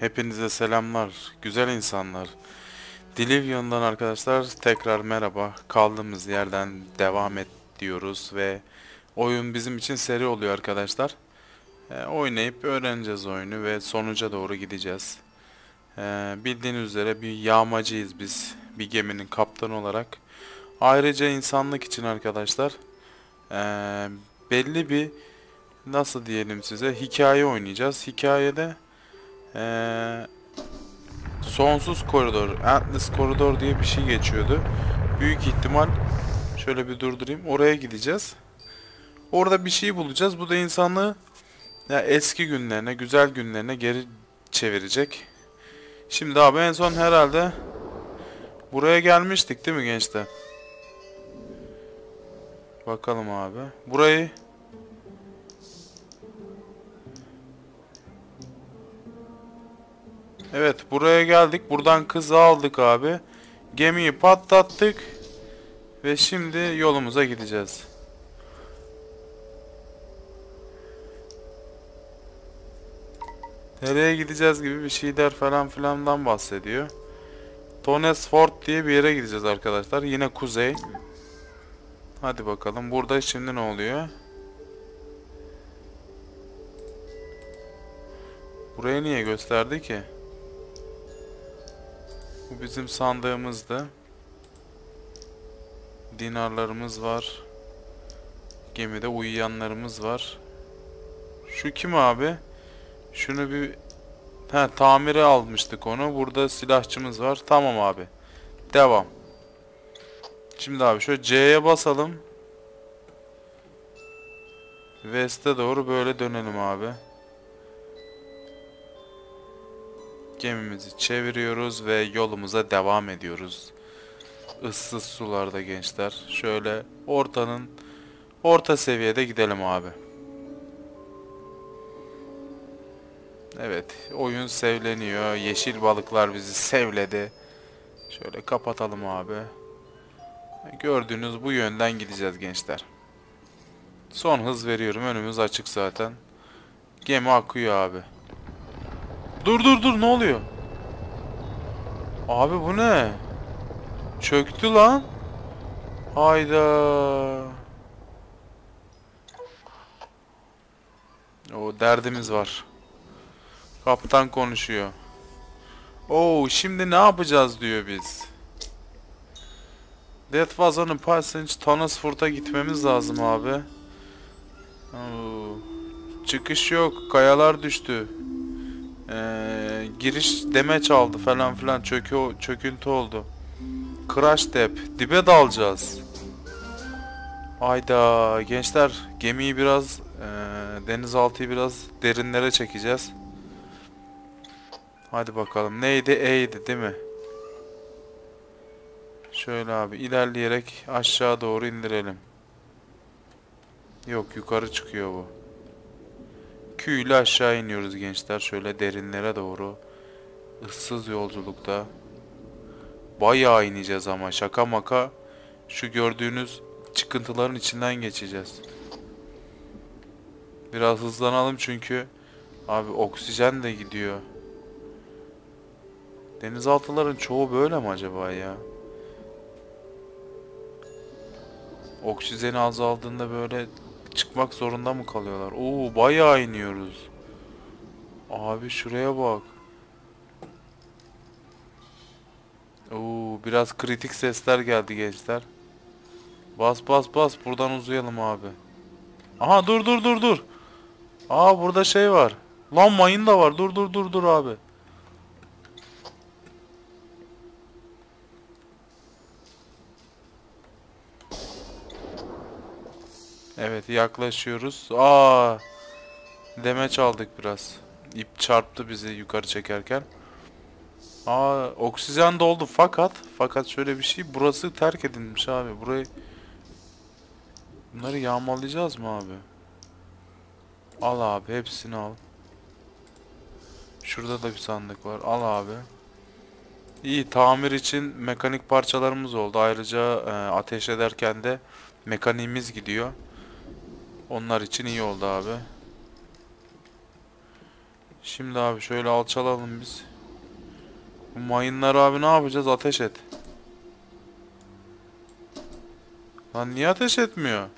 Hepinize selamlar, güzel insanlar. Dilivyon'dan arkadaşlar tekrar merhaba. Kaldığımız yerden devam et diyoruz ve oyun bizim için seri oluyor arkadaşlar. E, oynayıp öğreneceğiz oyunu ve sonuca doğru gideceğiz. E, bildiğiniz üzere bir yağmacıyız biz bir geminin kaptanı olarak. Ayrıca insanlık için arkadaşlar e, belli bir nasıl diyelim size hikaye oynayacağız. Hikayede ee, sonsuz koridor, Endless koridor diye bir şey geçiyordu. Büyük ihtimal şöyle bir durdurayım. Oraya gideceğiz. Orada bir şey bulacağız. Bu da insanlığı ya eski günlerine, güzel günlerine geri çevirecek. Şimdi abi en son herhalde buraya gelmiştik değil mi gençler? Bakalım abi. Burayı Evet buraya geldik. Buradan kızı aldık abi. Gemiyi patlattık. Ve şimdi yolumuza gideceğiz. Nereye gideceğiz gibi bir şeyler falan filandan bahsediyor. Tones Fort diye bir yere gideceğiz arkadaşlar. Yine kuzey. Hadi bakalım. Burada şimdi ne oluyor? Burayı niye gösterdi ki? Bu bizim sandığımızdı. Dinarlarımız var. Gemide uyuyanlarımız var. Şu kim abi? Şunu bir... Ha tamire almıştık onu. Burada silahçımız var. Tamam abi. Devam. Şimdi abi şöyle C'ye basalım. West'e doğru böyle dönelim abi. Gemimizi çeviriyoruz ve yolumuza devam ediyoruz. Issız sularda gençler. Şöyle ortanın orta seviyede gidelim abi. Evet, oyun sevleniyor. Yeşil balıklar bizi sevledi. Şöyle kapatalım abi. Gördüğünüz bu yönden gideceğiz gençler. Son hız veriyorum. Önümüz açık zaten. Gemi akıyor abi. Dur dur dur ne oluyor? Abi bu ne? Çöktü lan. Hayda. O derdimiz var. Kaptan konuşuyor. Oo şimdi ne yapacağız diyor biz. That was on a passage. Tonnesford'a gitmemiz lazım abi. Oo. Çıkış yok. Kayalar düştü. Ee, giriş demeç aldı falan filan çökü çöküntü oldu. Crash dep dibe dalacağız. Ayda gençler gemiyi biraz e, denizaltıyı biraz derinlere çekeceğiz. Hadi bakalım neydi E'ydi değil mi? Şöyle abi ilerleyerek aşağı doğru indirelim. Yok yukarı çıkıyor bu. Q ile aşağı iniyoruz gençler. Şöyle derinlere doğru. ıssız yolculukta. Bayağı ineceğiz ama şaka maka. Şu gördüğünüz çıkıntıların içinden geçeceğiz. Biraz hızlanalım çünkü abi oksijen de gidiyor. Denizaltıların çoğu böyle mi acaba ya? Oksijeni azaldığında böyle çıkmak zorunda mı kalıyorlar? Oo bayağı iniyoruz. Abi şuraya bak. Oo biraz kritik sesler geldi gençler. Bas bas bas buradan uzayalım abi. Aha dur dur dur dur. Aa burada şey var. Lan mayın da var. Dur dur dur dur abi. Evet yaklaşıyoruz. Aa! Demeç aldık biraz. İp çarptı bizi yukarı çekerken. Aa oksijen doldu fakat fakat şöyle bir şey burası terk edilmiş abi. Burayı Bunları yağmalayacağız mı abi? Al abi hepsini al. Şurada da bir sandık var. Al abi. İyi tamir için mekanik parçalarımız oldu. Ayrıca e, ateş ederken de mekaniğimiz gidiyor. Onlar için iyi oldu abi. Şimdi abi şöyle alçalalım biz. Bu mayınları abi ne yapacağız? Ateş et. Lan niye ateş etmiyor?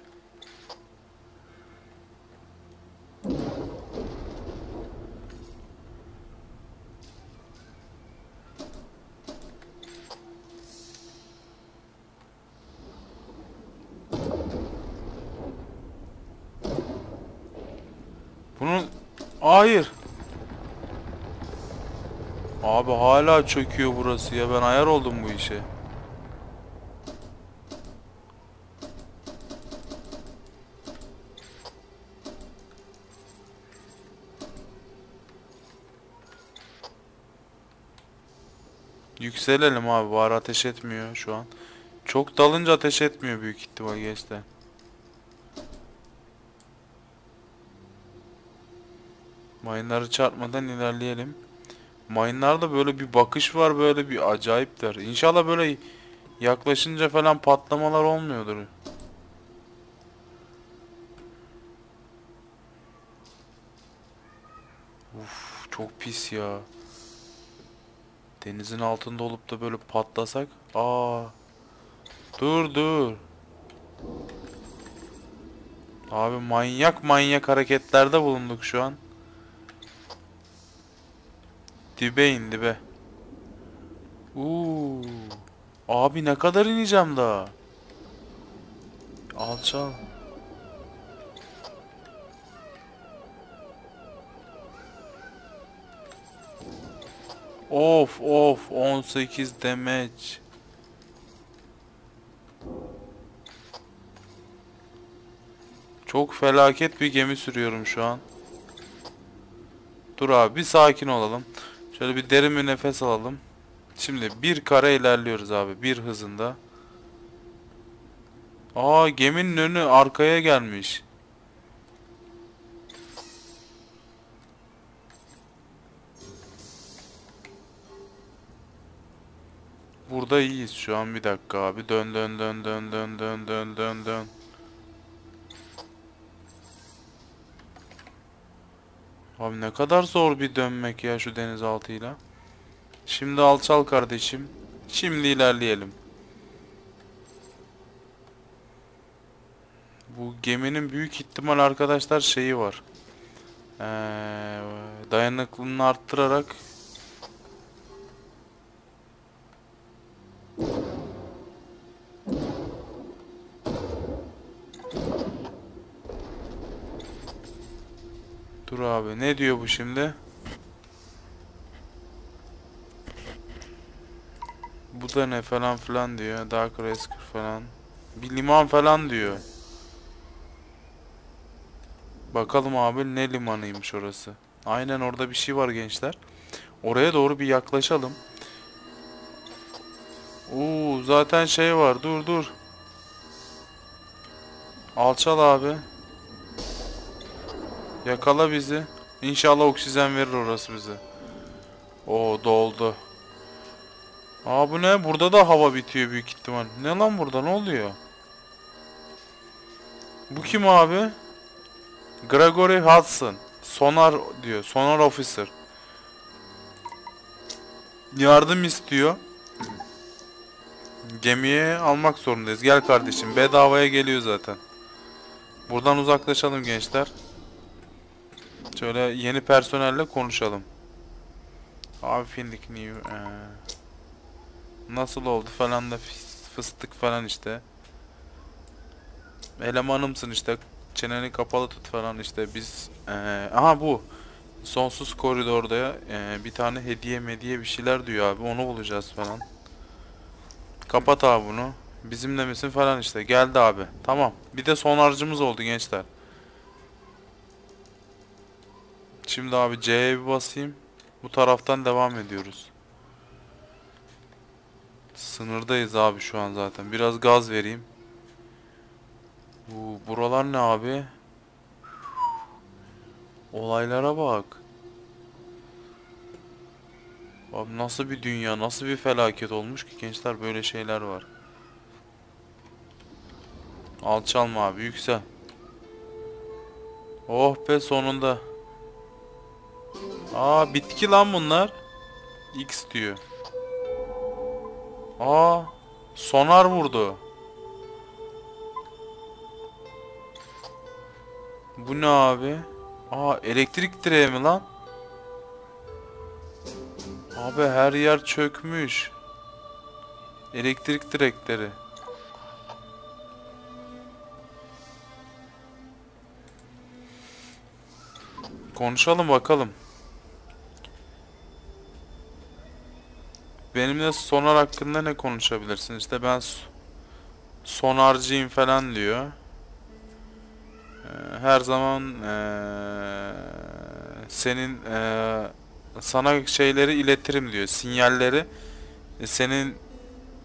Bunun... Hayır. Abi hala çöküyor burası ya. Ben ayar oldum bu işe. Yükselelim abi. Var ateş etmiyor şu an. Çok dalınca ateş etmiyor büyük ihtimal gençler. Mayınları çarpmadan ilerleyelim. Mayınlarda böyle bir bakış var böyle bir acayipler. İnşallah böyle yaklaşınca falan patlamalar olmuyordur. Uf çok pis ya. Denizin altında olup da böyle patlasak. Aa. Dur dur. Abi manyak manyak hareketlerde bulunduk şu an. Dibe in dibe. Uuu. Abi ne kadar ineceğim daha? Alçal. Of of 18 damage. Çok felaket bir gemi sürüyorum şu an. Dur abi bir sakin olalım. Şöyle bir derin bir nefes alalım. Şimdi bir kare ilerliyoruz abi. Bir hızında. Aa geminin önü arkaya gelmiş. Burada iyiyiz şu an bir dakika abi. Dön dön dön dön dön dön dön dön dön. Abi ne kadar zor bir dönmek ya şu denizaltıyla. Şimdi alçal kardeşim. Şimdi ilerleyelim. Bu geminin büyük ihtimal arkadaşlar şeyi var. Ee, dayanıklılığını arttırarak Dur abi ne diyor bu şimdi? Bu da ne falan filan diyor. Dark Rescue falan. Bir liman falan diyor. Bakalım abi ne limanıymış orası. Aynen orada bir şey var gençler. Oraya doğru bir yaklaşalım. Oo zaten şey var. Dur dur. Alçal abi. Yakala bizi. İnşallah oksijen verir orası bize. Oo doldu. Aa bu ne? Burada da hava bitiyor büyük ihtimal. Ne lan burada? Ne oluyor? Bu kim abi? Gregory Hudson. Sonar diyor. Sonar officer. Yardım istiyor. Gemiye almak zorundayız. Gel kardeşim. Bedavaya geliyor zaten. Buradan uzaklaşalım gençler. Şöyle yeni personelle konuşalım. Abi Findik New ee, Nasıl oldu falan da fıs- fıstık falan işte. Elemanımsın işte. Çeneni kapalı tut falan işte biz ee, aha bu sonsuz koridorda ee, bir tane hediye mediye bir şeyler diyor abi onu bulacağız falan. Kapat abi bunu. Bizimle misin falan işte. Geldi abi. Tamam. Bir de son harcımız oldu gençler. Şimdi abi C'ye bir basayım. Bu taraftan devam ediyoruz. Sınırdayız abi şu an zaten. Biraz gaz vereyim. Bu buralar ne abi? Olaylara bak. Abi nasıl bir dünya, nasıl bir felaket olmuş ki gençler böyle şeyler var. Alçalma abi, yüksel. Oh be sonunda. Aa bitki lan bunlar. X diyor. Aa sonar vurdu. Bu ne abi? Aa elektrik direği mi lan? Abi her yer çökmüş. Elektrik direkleri. Konuşalım bakalım. Benimle sonar hakkında ne konuşabilirsin? İşte ben sonarcıyım falan diyor. Ee, Her zaman eee, senin eee, sana şeyleri iletirim diyor. Sinyalleri e, senin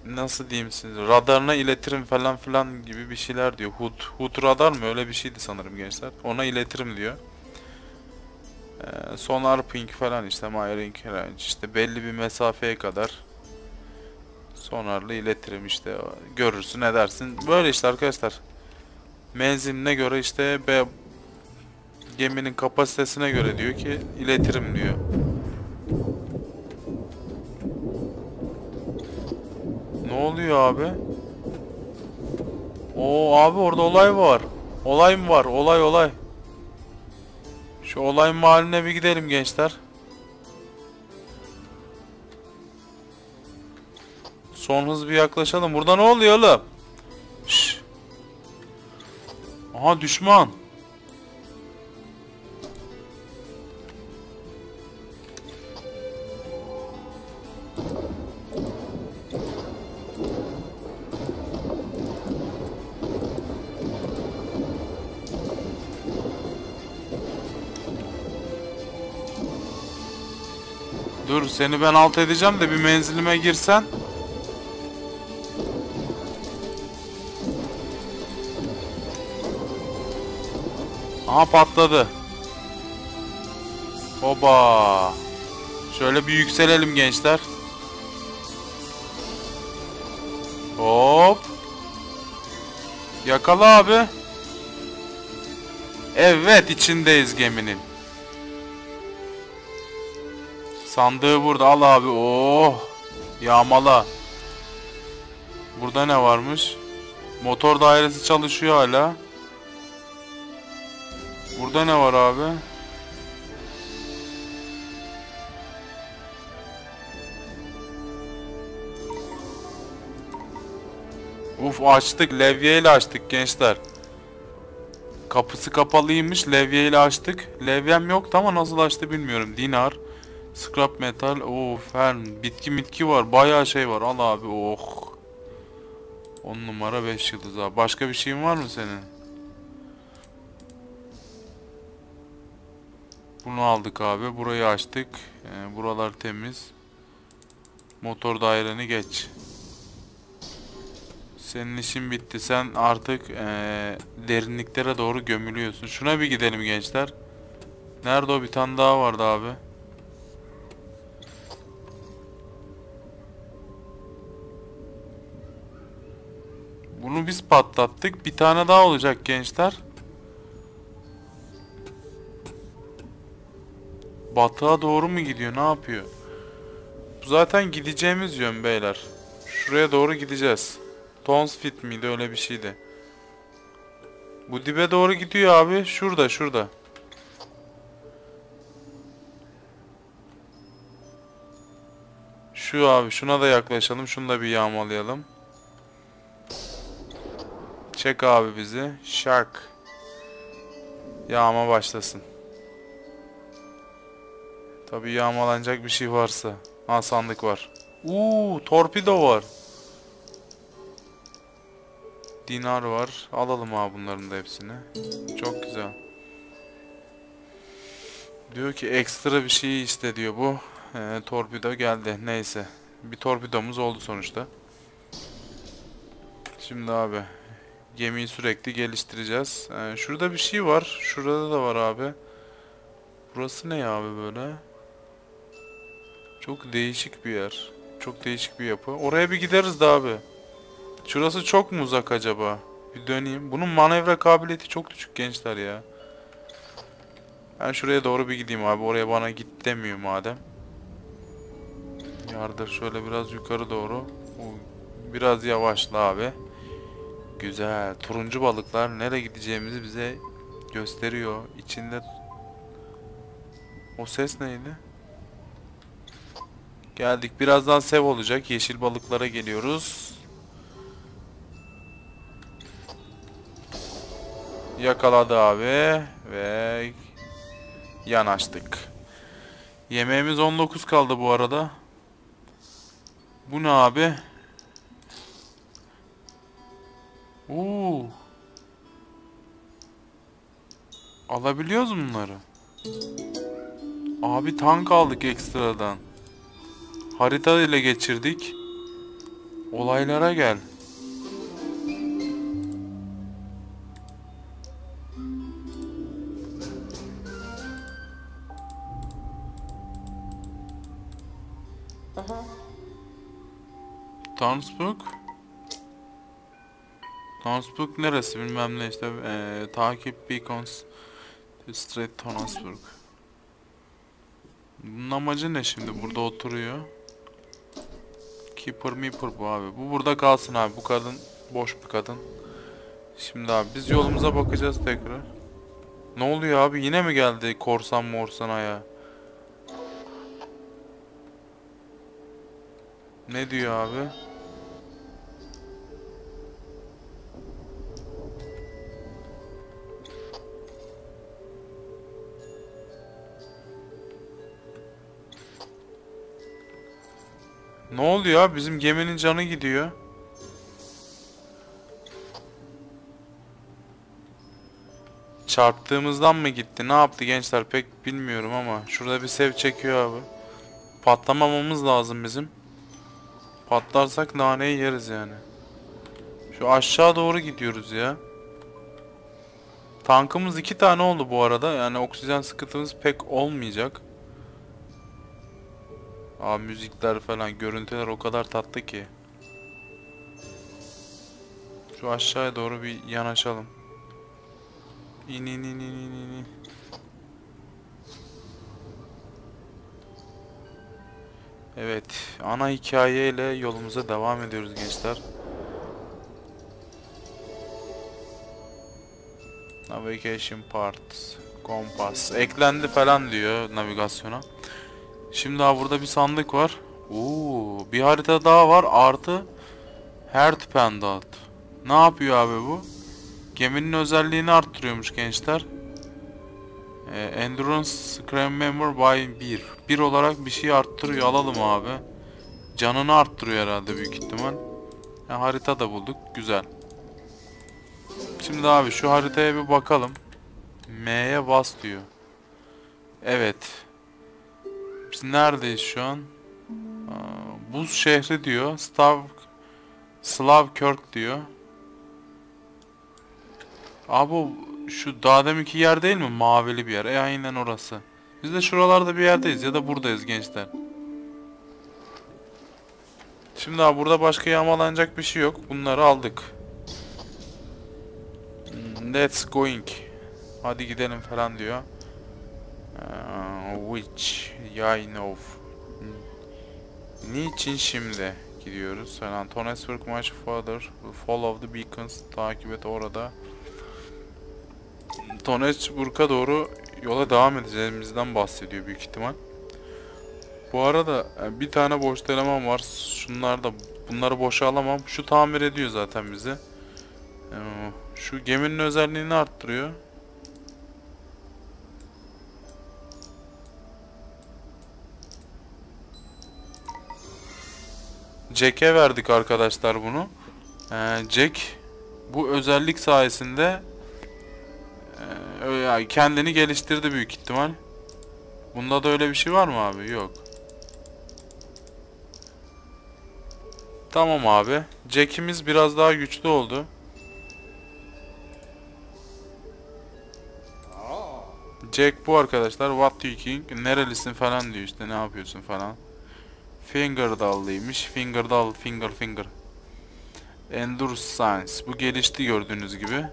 nasıl diyeyim size radarına iletirim falan filan gibi bir şeyler diyor. HUD, HUD radar mı öyle bir şeydi sanırım gençler. Ona iletirim diyor. Ee, sonar ping falan işte Myring range işte belli bir mesafeye kadar sonarla iletirim işte görürsün edersin. Böyle işte arkadaşlar. Menziline göre işte B geminin kapasitesine göre diyor ki iletirim diyor. Ne oluyor abi? Oo abi orada olay var. Olay mı var? Olay olay. Şu olay mahalline bir gidelim gençler. Son hız bir yaklaşalım. Burada ne oluyor oğlum? Şşş. Aha düşman. Dur seni ben alt edeceğim de bir menzilime girsen. Aha patladı. Oba. Şöyle bir yükselelim gençler. Hop. Yakala abi. Evet içindeyiz geminin. Sandığı burada al abi. Oh. Yağmala. Burada ne varmış? Motor dairesi çalışıyor hala. Burada ne var abi? Uf açtık. Levyeyle açtık gençler. Kapısı kapalıymış. Levyeyle açtık. Levyem yoktu ama nasıl açtı bilmiyorum. Dinar. Scrap metal. Oo fern. Bitki mitki var. Bayağı şey var. Al abi. Oh. 10 numara 5 yıldız abi. Başka bir şeyin var mı senin? Bunu aldık abi. Burayı açtık. Ee, buralar temiz. Motor daireni geç. Senin işin bitti. Sen artık ee, derinliklere doğru gömülüyorsun. Şuna bir gidelim gençler. Nerede o? Bir tane daha vardı abi. Bunu biz patlattık. Bir tane daha olacak gençler. Batığa doğru mu gidiyor? Ne yapıyor? Bu zaten gideceğimiz yön beyler. Şuraya doğru gideceğiz. Tonsfit miydi? Öyle bir şeydi. Bu dibe doğru gidiyor abi. Şurada, şurada. Şu abi, şuna da yaklaşalım. Şunu da bir yağmalayalım. Çek abi bizi. Shark. Yağma başlasın. Tabii yağmalanacak bir şey varsa. Ha sandık var. Uuu torpido var. Dinar var. Alalım abi bunların da hepsini. Çok güzel. Diyor ki ekstra bir şey iste diyor bu. Ee, torpido geldi. Neyse. Bir torpidomuz oldu sonuçta. Şimdi abi. Gemiyi sürekli geliştireceğiz. Ee, şurada bir şey var. Şurada da var abi. Burası ne ya abi böyle? Çok değişik bir yer. Çok değişik bir yapı. Oraya bir gideriz de abi. Şurası çok mu uzak acaba? Bir döneyim. Bunun manevra kabiliyeti çok düşük gençler ya. Ben şuraya doğru bir gideyim abi. Oraya bana git demiyor madem. Yardır şöyle biraz yukarı doğru. Biraz yavaşla abi. Güzel. Turuncu balıklar nereye gideceğimizi bize gösteriyor. İçinde o ses neydi? Geldik. Birazdan sev olacak. Yeşil balıklara geliyoruz. Yakaladı abi ve yanaştık. Yemeğimiz 19 kaldı bu arada. Bu ne abi? Oo. Alabiliyoruz bunları? Abi tank aldık ekstradan. Harita ile geçirdik. Olaylara gel. Townsburg. Townsburg neresi bilmem ne işte eee, takip beacons Straight Townsburg. Bunun amacı ne şimdi burada oturuyor? Keeper Meeper bu abi. Bu burada kalsın abi. Bu kadın boş bir kadın. Şimdi abi biz yolumuza bakacağız tekrar. Ne oluyor abi? Yine mi geldi korsan morsan aya? Ne diyor abi? Ne oluyor? Bizim geminin canı gidiyor. Çarptığımızdan mı gitti? Ne yaptı gençler pek bilmiyorum ama şurada bir sev çekiyor abi. Patlamamamız lazım bizim. Patlarsak naneyi yeriz yani. Şu aşağı doğru gidiyoruz ya. Tankımız iki tane oldu bu arada. Yani oksijen sıkıntımız pek olmayacak. Aa müzikler falan, görüntüler o kadar tatlı ki. Şu aşağıya doğru bir yanaşalım. İn in in in in in. Evet, ana hikayeyle yolumuza devam ediyoruz gençler. Navigation parts, kompas eklendi falan diyor navigasyona. Şimdi daha burada bir sandık var. Oo, bir harita daha var artı Heart Pendant. Ne yapıyor abi bu? Geminin özelliğini arttırıyormuş gençler. Ee, Endurance Scram Member by 1. 1 olarak bir şey arttırıyor. Alalım abi. Canını arttırıyor herhalde büyük ihtimal. Ha, harita da bulduk. Güzel. Şimdi abi şu haritaya bir bakalım. M'ye bas diyor. Evet. Biz neredeyiz şu an? Aa, Buz şehri diyor. Stav Slavkirk diyor. Abi şu daha deminki yer değil mi? Mavili bir yer. E aynen orası. Biz de şuralarda bir yerdeyiz ya da buradayız gençler. Şimdi abi burada başka yağmalanacak bir şey yok. Bunları aldık. Hmm, Let's going. Hadi gidelim falan diyor. Aa, Which? Yainov. Niçin şimdi gidiyoruz? Falan. Tonesburg much further. Follow the beacons. Takip et orada. Tonesburg'a doğru yola devam edeceğimizden bahsediyor büyük ihtimal. Bu arada e, bir tane boş eleman var. Şunlar da bunları boşa alamam. Şu tamir ediyor zaten bizi. Ee, Şu geminin özelliğini arttırıyor. Jack'e verdik arkadaşlar bunu. Ee, Jack bu özellik sayesinde e, kendini geliştirdi büyük ihtimal. Bunda da öyle bir şey var mı abi? Yok. Tamam abi. Jack'imiz biraz daha güçlü oldu. Jack bu arkadaşlar. What do you think? Nerelisin falan diyor işte ne yapıyorsun falan. Fingerdal'lıymış. Fingerdal, finger, finger. Endurance Science. Bu gelişti gördüğünüz gibi.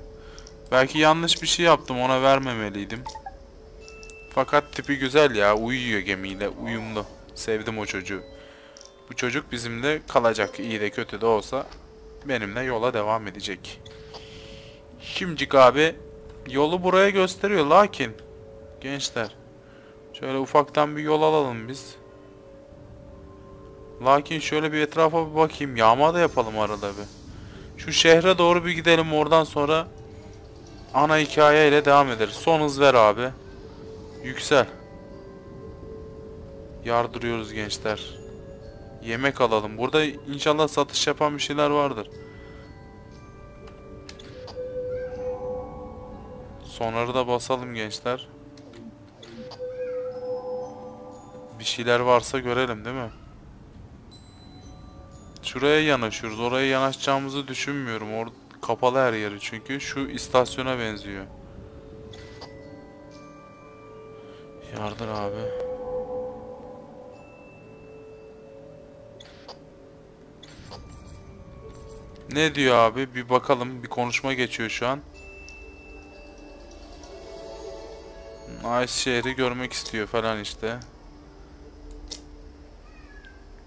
Belki yanlış bir şey yaptım ona vermemeliydim. Fakat tipi güzel ya. Uyuyor gemiyle. Uyumlu. Sevdim o çocuğu. Bu çocuk bizimle kalacak. İyi de kötü de olsa benimle yola devam edecek. Şimdicik abi yolu buraya gösteriyor lakin gençler şöyle ufaktan bir yol alalım biz. Lakin şöyle bir etrafa bir bakayım. Yağma da yapalım arada bir. Şu şehre doğru bir gidelim oradan sonra ana hikayeyle devam ederiz. Son hız ver abi. Yüksel. Yardırıyoruz gençler. Yemek alalım. Burada inşallah satış yapan bir şeyler vardır. Sonları da basalım gençler. Bir şeyler varsa görelim değil mi? Şuraya yanaşıyoruz. Oraya yanaşacağımızı düşünmüyorum. Orada kapalı her yeri çünkü. Şu istasyona benziyor. Yardır abi. Ne diyor abi? Bir bakalım. Bir konuşma geçiyor şu an. Nice şehri görmek istiyor falan işte.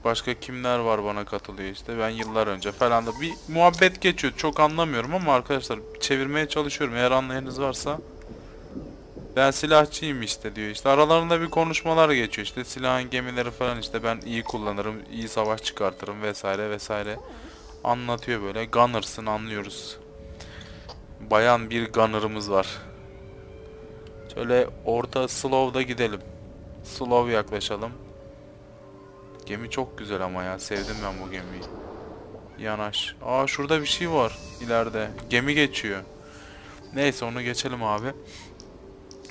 Başka kimler var bana katılıyor işte. Ben yıllar önce falan da bir muhabbet geçiyor. Çok anlamıyorum ama arkadaşlar çevirmeye çalışıyorum. Eğer anlayanınız varsa. Ben silahçıyım işte diyor işte. Aralarında bir konuşmalar geçiyor işte. Silahın gemileri falan işte ben iyi kullanırım. iyi savaş çıkartırım vesaire vesaire. Anlatıyor böyle. Gunners'ın anlıyoruz. Bayan bir gunner'ımız var. Şöyle orta slow'da gidelim. Slow yaklaşalım. Gemi çok güzel ama ya. Sevdim ben bu gemiyi. Yanaş. Aa şurada bir şey var ileride. Gemi geçiyor. Neyse onu geçelim abi.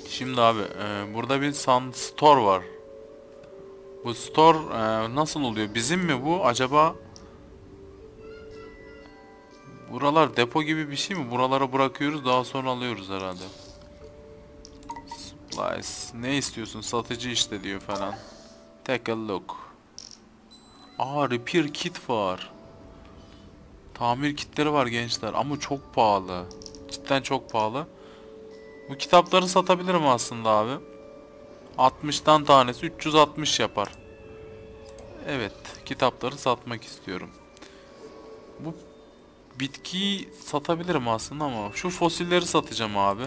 Şimdi abi e, burada bir sun store var. Bu store e, nasıl oluyor? Bizim mi bu? Acaba buralar depo gibi bir şey mi? Buralara bırakıyoruz daha sonra alıyoruz herhalde. Supplies. Ne istiyorsun? Satıcı işte diyor falan. Take a look. Aa repair kit var. Tamir kitleri var gençler ama çok pahalı. Cidden çok pahalı. Bu kitapları satabilirim aslında abi. 60'tan tanesi 360 yapar. Evet, kitapları satmak istiyorum. Bu bitkiyi satabilirim aslında ama şu fosilleri satacağım abi.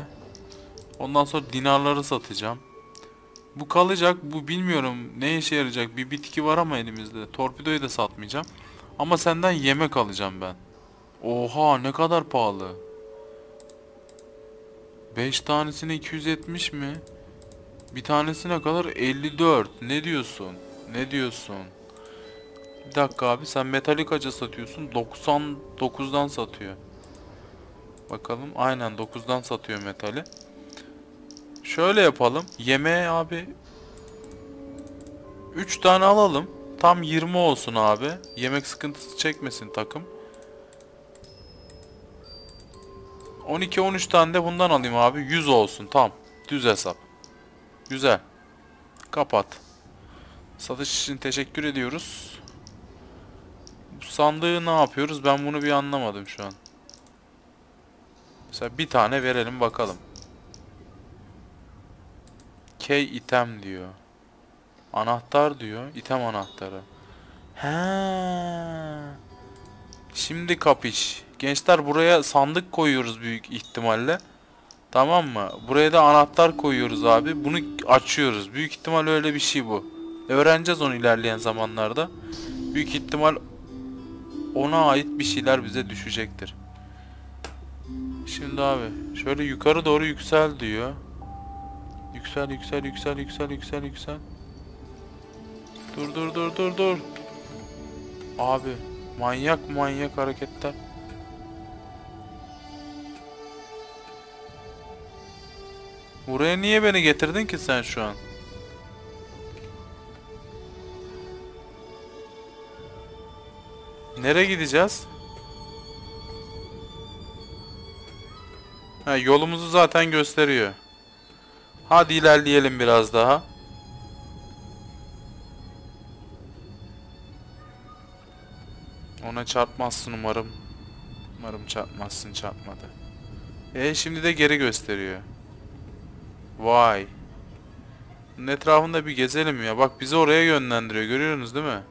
Ondan sonra dinarları satacağım. Bu kalacak. Bu bilmiyorum ne işe yarayacak. Bir bitki var ama elimizde. Torpidoyu da satmayacağım. Ama senden yemek alacağım ben. Oha ne kadar pahalı. 5 tanesine 270 mi? Bir tanesine kadar 54. Ne diyorsun? Ne diyorsun? Bir dakika abi sen metalik acı satıyorsun. 99'dan satıyor. Bakalım aynen 9'dan satıyor metali. Şöyle yapalım. Yemeğe abi 3 tane alalım. Tam 20 olsun abi. Yemek sıkıntısı çekmesin takım. 12-13 tane de bundan alayım abi. 100 olsun. Tam. Düz hesap. Güzel. Kapat. Satış için teşekkür ediyoruz. Bu sandığı ne yapıyoruz? Ben bunu bir anlamadım şu an. Mesela bir tane verelim bakalım. K item diyor. Anahtar diyor. İtem anahtarı. He. Şimdi kapış. Gençler buraya sandık koyuyoruz büyük ihtimalle. Tamam mı? Buraya da anahtar koyuyoruz abi. Bunu açıyoruz. Büyük ihtimal öyle bir şey bu. Öğreneceğiz onu ilerleyen zamanlarda. Büyük ihtimal ona ait bir şeyler bize düşecektir. Şimdi abi şöyle yukarı doğru yüksel diyor. Yüksel yüksel yüksel yüksel yüksel yüksel. Dur dur dur dur dur. Abi manyak manyak hareketler. Buraya niye beni getirdin ki sen şu an? Nereye gideceğiz? Ha, yolumuzu zaten gösteriyor. Hadi ilerleyelim biraz daha. Ona çarpmazsın umarım. Umarım çarpmazsın çarpmadı. E şimdi de geri gösteriyor. Vay. Bunun etrafında bir gezelim ya. Bak bizi oraya yönlendiriyor. Görüyorsunuz değil mi?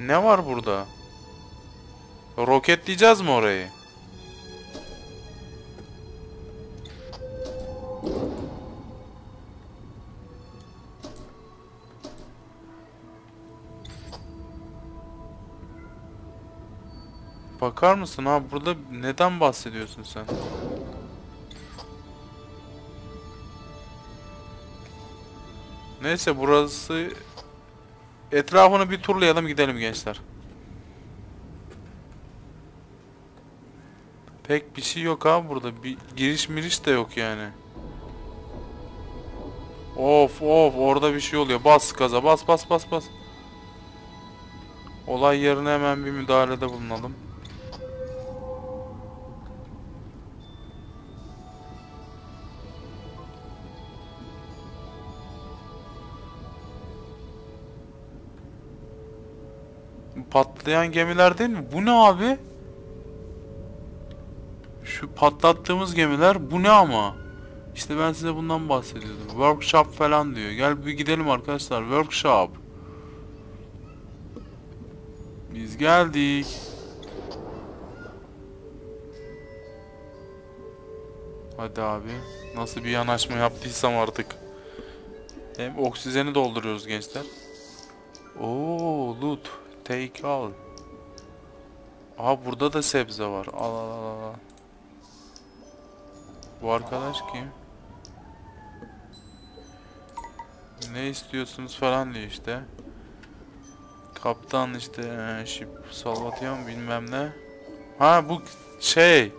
Ne var burada? Roketleyeceğiz mi orayı? Bakar mısın abi burada neden bahsediyorsun sen? Neyse burası etrafını bir turlayalım gidelim gençler. Pek bir şey yok abi burada. Bir giriş miriş de yok yani. Of of orada bir şey oluyor. Bas gaza bas bas bas bas. Olay yerine hemen bir müdahalede bulunalım. Patlayan gemiler değil mi? Bu ne abi? Şu patlattığımız gemiler bu ne ama? İşte ben size bundan bahsediyordum. Workshop falan diyor. Gel bir gidelim arkadaşlar. Workshop. Biz geldik. Hadi abi. Nasıl bir yanaşma yaptıysam artık. Hem oksijeni dolduruyoruz gençler. Oo, loot. Take all. Aha burada da sebze var. Al al al al. Bu arkadaş kim? Ne istiyorsunuz falan diyor işte. Kaptan işte e, ship Salvatyon bilmem ne. Ha bu şey.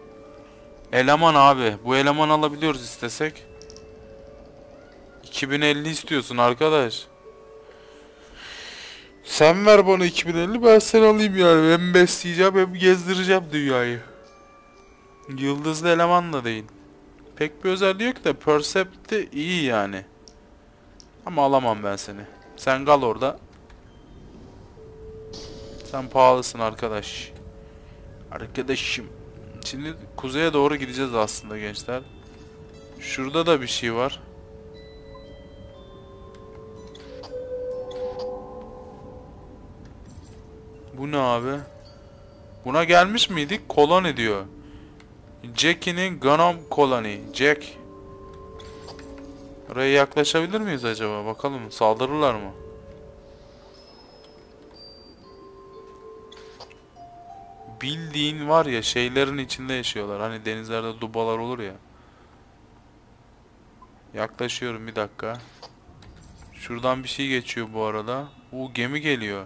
Eleman abi. Bu eleman alabiliyoruz istesek. 2050 istiyorsun arkadaş. Sen ver bana 2050 ben sen alayım yani. Hem besleyeceğim hem gezdireceğim dünyayı. Yıldızlı eleman da değil. Pek bir özelliği yok da Percept'i iyi yani. Ama alamam ben seni. Sen kal orada. Sen pahalısın arkadaş. Arkadaşım. Şimdi kuzeye doğru gideceğiz aslında gençler. Şurada da bir şey var. Bu ne abi? Buna gelmiş miydik? Koloni diyor. Jackie'nin Ganom Colony. Jack. Oraya yaklaşabilir miyiz acaba? Bakalım saldırırlar mı? Bildiğin var ya şeylerin içinde yaşıyorlar. Hani denizlerde dubalar olur ya. Yaklaşıyorum bir dakika. Şuradan bir şey geçiyor bu arada. U gemi geliyor.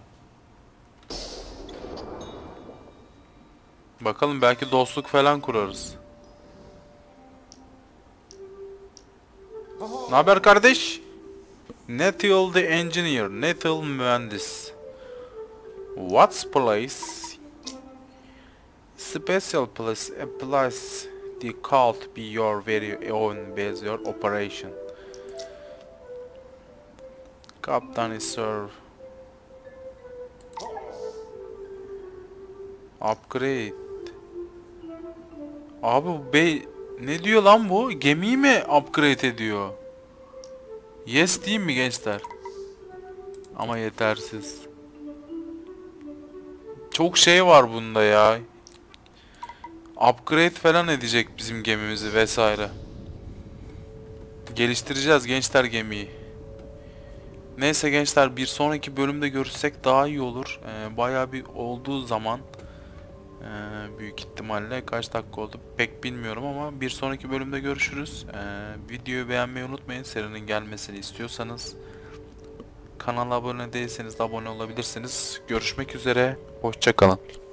Bakalım belki dostluk falan kurarız. Ne haber kardeş? Nethil the engineer, Nethil mühendis. What's place? Special place applies the cult be your very own base your operation. Captain is serve. Upgrade. Abi bu bey ne diyor lan bu? Gemiyi mi upgrade ediyor? Yes diyeyim mi gençler? Ama yetersiz. Çok şey var bunda ya. Upgrade falan edecek bizim gemimizi vesaire. Geliştireceğiz gençler gemiyi. Neyse gençler bir sonraki bölümde görüşsek daha iyi olur. Ee, bayağı bir olduğu zaman ee, büyük ihtimalle kaç dakika oldu pek bilmiyorum ama bir sonraki bölümde görüşürüz. Ee, videoyu beğenmeyi unutmayın serinin gelmesini istiyorsanız. Kanala abone değilseniz de abone olabilirsiniz. Görüşmek üzere. Hoşçakalın.